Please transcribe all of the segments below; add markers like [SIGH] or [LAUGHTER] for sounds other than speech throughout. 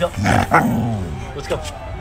Let's go. [LAUGHS] Let's go.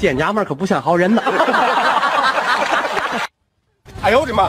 这娘们可不像好人呢！[LAUGHS] 哎呦，我的妈！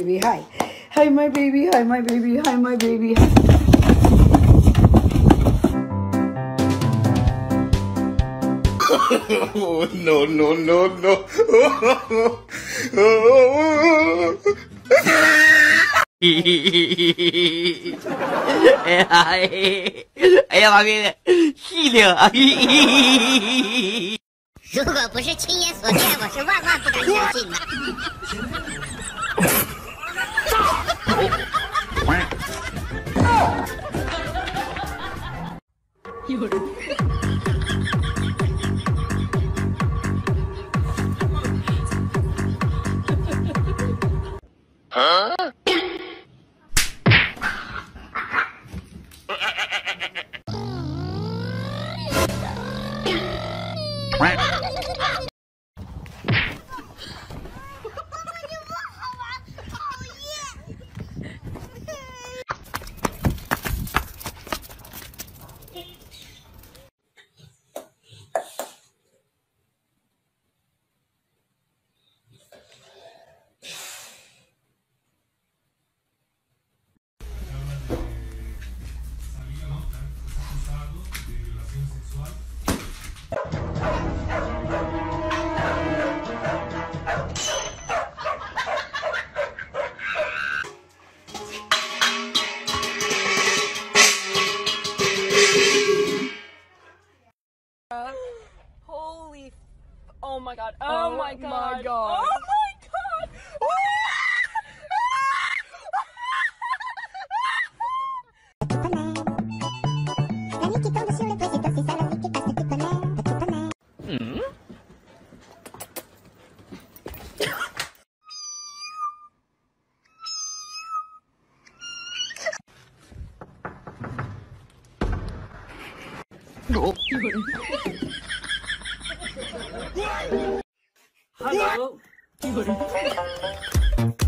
baby, hi. Hi, my baby, hi, my baby, hi, my baby. Hi. [LAUGHS] oh, no, no, no, no. 哎呀，哎呀妈逼的，细灵！如果不是亲眼所见，我是万万不敢相信的。[LAUGHS] Quack. Oh my god. Oh, oh my god. My god. Oh my god. oh. [LAUGHS] [LAUGHS] [LAUGHS] Hello，几个人？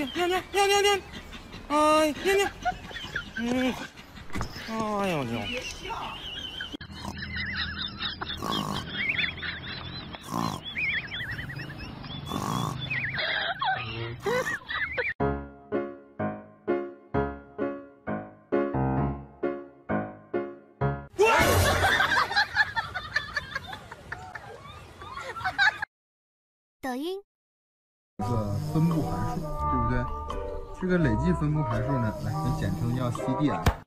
尿尿尿尿尿，哎尿尿，嗯，哎呦尿！别抖音。一个分布函数，对不对？这个累计分布函数呢，来，你简称叫 cdf。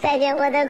再见，我的。